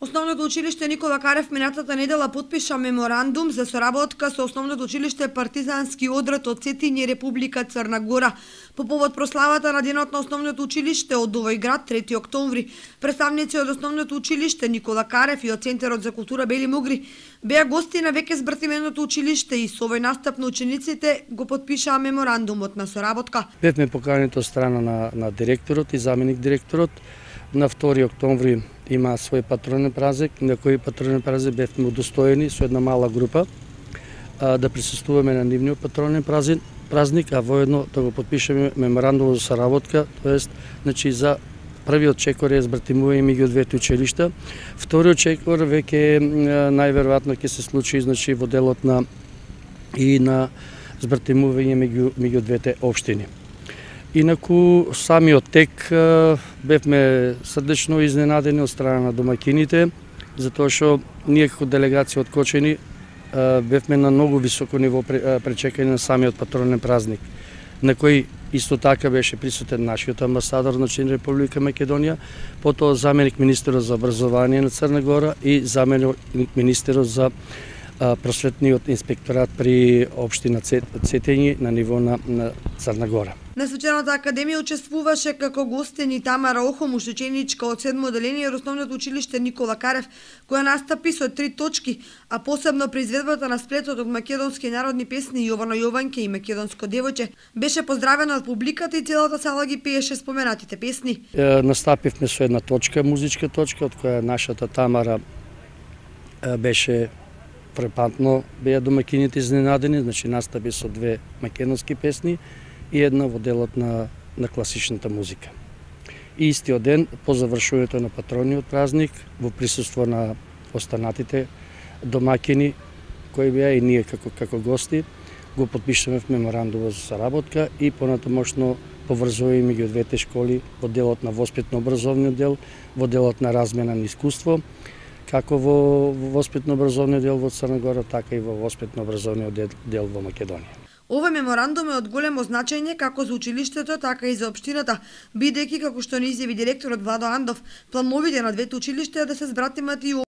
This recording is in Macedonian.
Основното училиште Никола Карев минатата недела подпиша меморандум за соработка со Основното училиште Партизански одрат од Цетиње, Република Црна Гора. По повод прославата на денот на Основното училиште од овој град 3 октомври, представници од Основното училиште Никола Карев и од Центарот за култура Бели Мугри беа гости на веќе збртименото училиште и со овој настап на учениците го подпишаа меморандумот на соработка. Бевме поканети од страна на, на директорот и заменик директорот на 2 октомври има свој патронен празник, на кој патронен празник бевме удостоени со една мала група а, да присуствуваме на нивниот патронен празник, празник, а воедно да го подпишеме меморандум за соработка, тоест значи за првиот чекор е збратимување меѓу двете училишта. Вториот чекор веќе најверојатно ќе се случи значи во делот на и на збратимување меѓу меѓу двете општини. Инаку, самиот тек бевме срдечно изненадени од страна на домакините, затоа што ние како делегација од Кочени бевме на многу високо ниво пречекани на самиот патронен празник, на кој исто така беше присутен нашиот амбасадор значи, на чин Република Македонија, потоа заменик министерот за образование на Црна Гора и заменик министерот за просветниот инспекторат при општина Цетење на ниво на, на Црна Гора. На свечената академија учествуваше како гостени Тамара Охом, ушеченичка од седмо оделение од основното училиште Никола Карев, која настапи со три точки, а посебно при изведбата на сплетот од македонски народни песни Јовано Јованке и Македонско девојче, беше поздравена од публиката и целата сала ги пееше споменатите песни. Е, настапивме со една точка, музичка точка, од која нашата Тамара е, беше фрапантно беа домакините изненадени, значи настапи со две македонски песни и една во делот на, на класичната музика. И истиот ден, по завршувањето на патрониот празник, во присуство на останатите домакини, кои беа и ние како, како гости, го подпишаме в меморандум за работка и понатамошно поврзување меѓу двете школи во делот на воспитно-образовниот дел, во делот на размена на искуство, како во воспитно-образовниот дел во Црна Гора, така и во воспитно-образовниот дел во Македонија. Овој меморандум е од големо значење како за училиштето, така и за општината, бидејќи како што ни изјави директорот Владо Андов, плановите на двете училишта е да се збратимат и